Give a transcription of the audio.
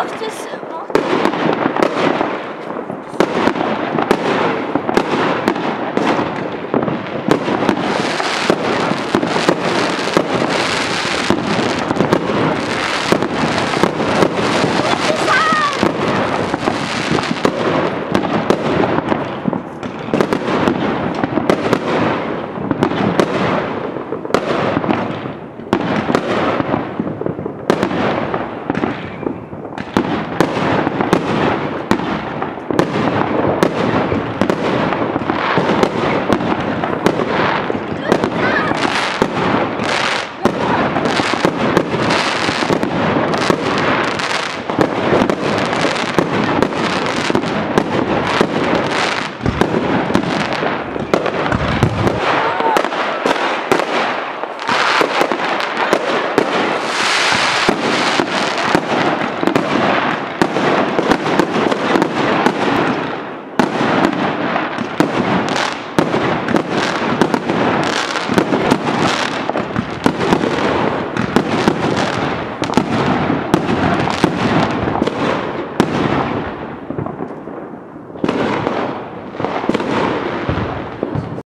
Gottes